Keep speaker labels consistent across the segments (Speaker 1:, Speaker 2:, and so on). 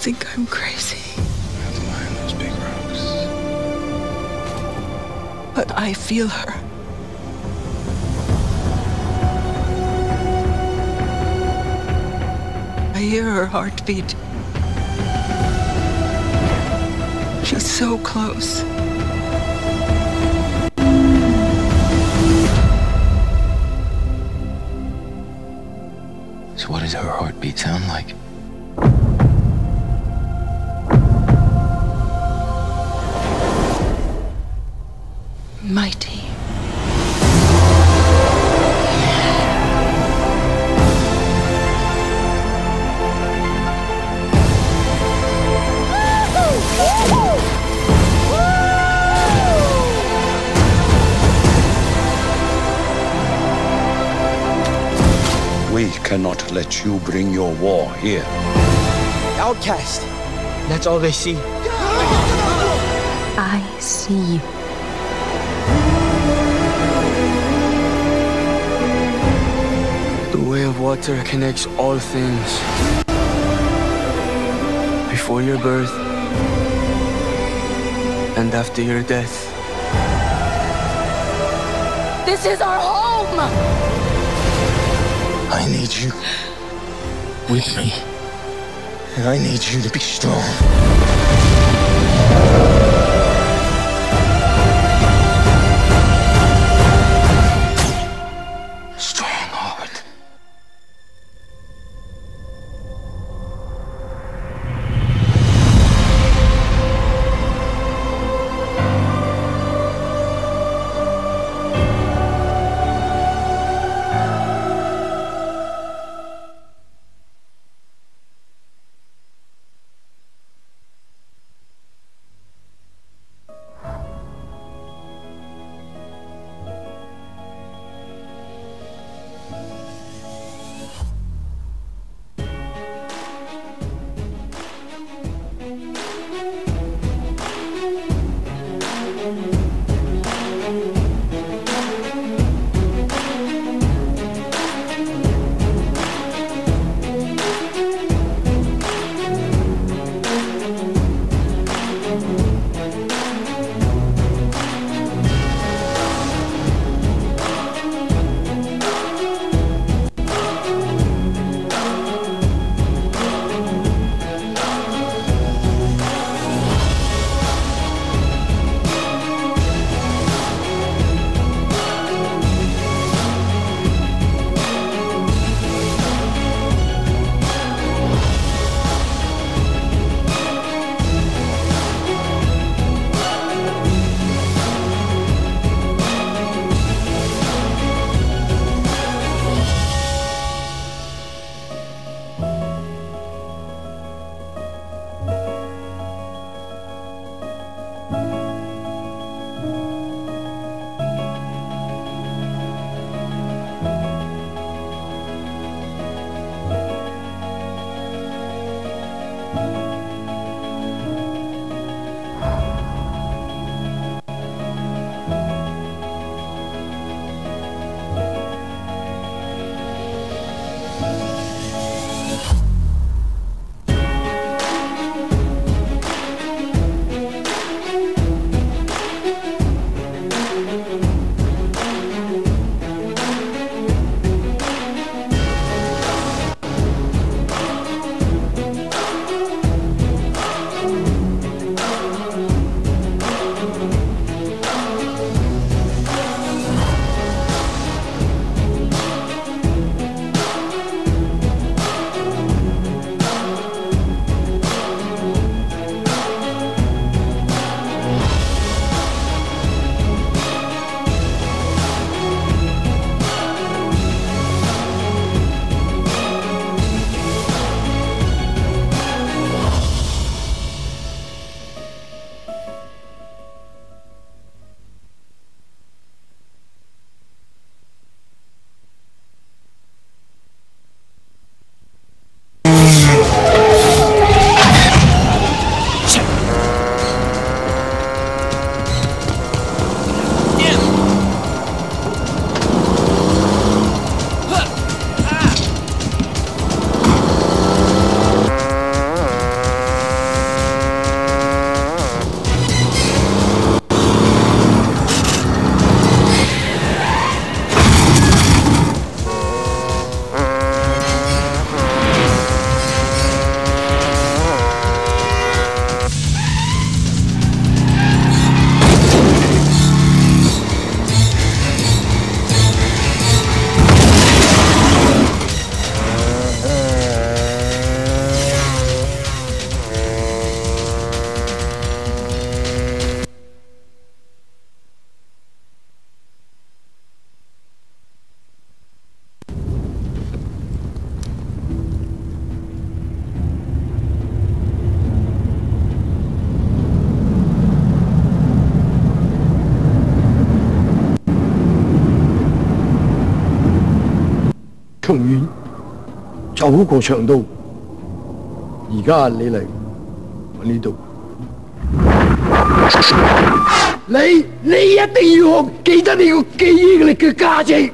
Speaker 1: think I'm crazy.
Speaker 2: I Have to lie in those big rocks.
Speaker 1: But I feel her. I hear her heartbeat. She's so close.
Speaker 2: So what does her heartbeat sound like?
Speaker 1: Mighty.
Speaker 3: We cannot let you bring your war here.
Speaker 4: Outcast. That's all they see.
Speaker 5: I see you.
Speaker 4: Way of water connects all things. Before your birth and after your death.
Speaker 5: This is our home!
Speaker 2: I need you with me. And I need you to be strong. Strong
Speaker 6: 從遠走过长度，而家你嚟我呢度，你你一定要学记得你个记忆力嘅价值。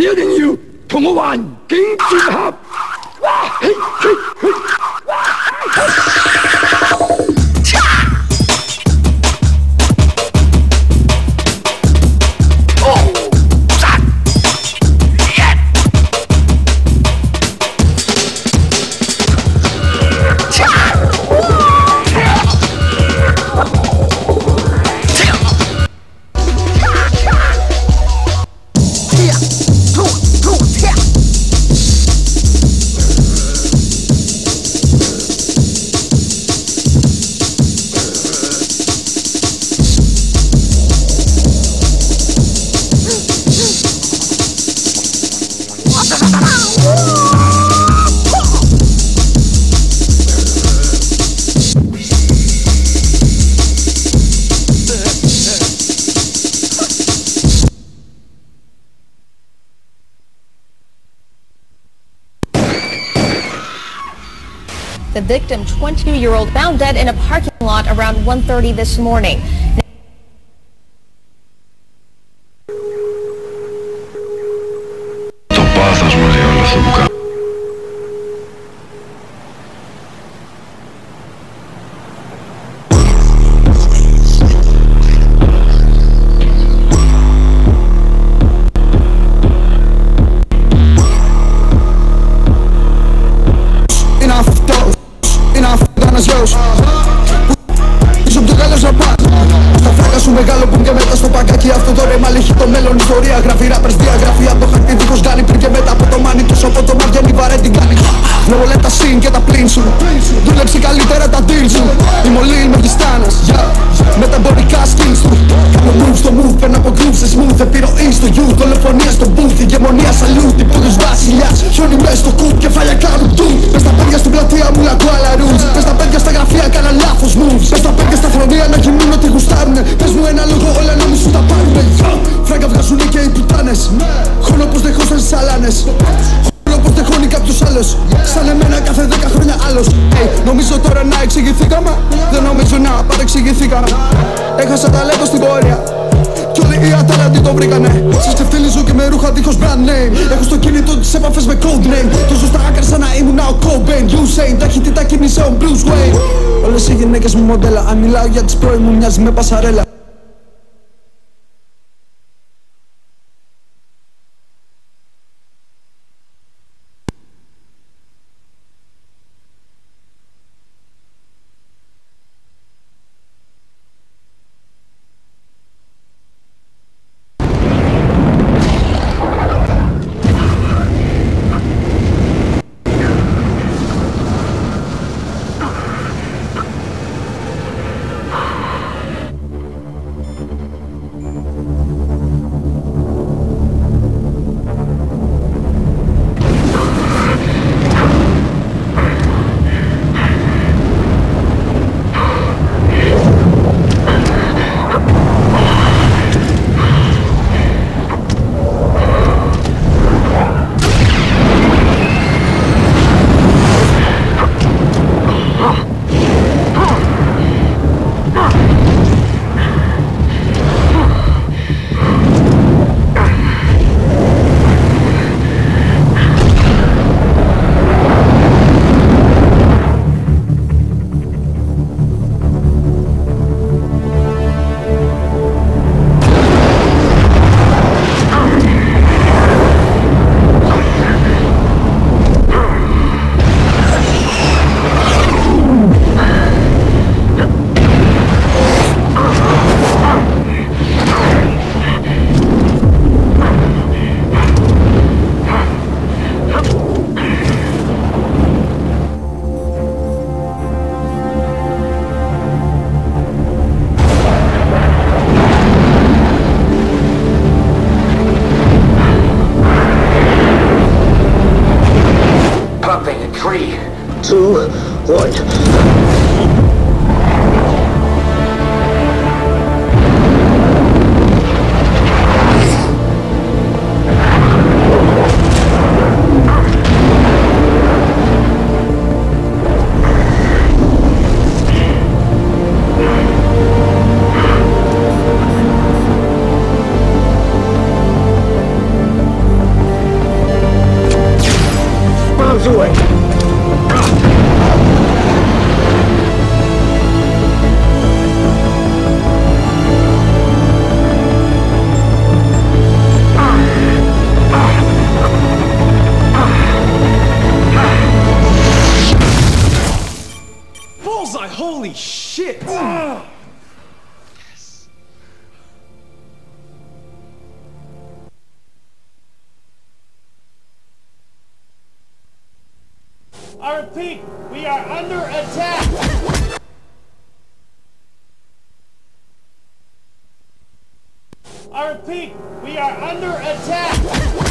Speaker 6: 你一定要同我环境结合。
Speaker 7: The victim, 22-year-old, found dead in a parking lot around 1.30 this morning.
Speaker 6: Μετά στο παγκάκι Αυτό το ρέμα έχει το μέλλον. Ιστορία Γράφει ράπερς διαγραφή από το χαρτί δίχως γάνει Πριν και μετά από το μάνι τους. Από το μάρ βγαίνει βαρέ την κάνει. Βλέπω λέει τα συν και τα πλήν σου. Δούλεψε καλύτερα τα deal σου. Είμαι ο Lil Μεγιστάνας Με τα εμπορικά skills του. Κάνω move στο move, παίρνω από groove σε smooth. Επιρροή στο youth, δολοφονία στο booth Ηγεμονία salute, υπόδος βασιλιάς. Χιόνι μες στο κουτ, κεφάλια κάνουν του. Πες τα παιδιά στην πλατεία μου λακώ άλλα rules Πες τα παιδιά στα γραφεία κάνα λάθος moves. Πες τα παιδιά στα φρονία να κοιμούν ότι γουστάρουνε. Πες μου ένα λόγο όλα να μη σου τα πάρουνε Φράγκα βγάζουνε και οι πουτάνες. Χρόνο πως δεχόσαν στις αλάνες. Χρόνο πως δεχώνει κάποιος άλλος. Σαν εμένα κάθε δέκα χρόνια άλλος. Hey, Νομίζω τώρα να εξηγηθήκαμε. Δεν νομίζω να παρεξηγηθήκαμε. Έχασα τα λέγω στην πορεία. Κι όλοι οι ατάλαντοι το βρήκανε. Σας ξεφτυλίζω και με ρούχα δίχως brand name. Έχω στο κινητό τις επαφές με code name. Τόσο στα άκρα σαν να ήμουν ο Cobain. Usain, ταχύτητα κίνησε ο Bruce Wayne. Όλες οι γυναίκες μου μοντέλα Αν μιλάω για τις πρώην μου μοιάζει με πασαρέλα
Speaker 8: Oito. Holy shit!
Speaker 9: I repeat, we are under attack! I repeat, we are under attack!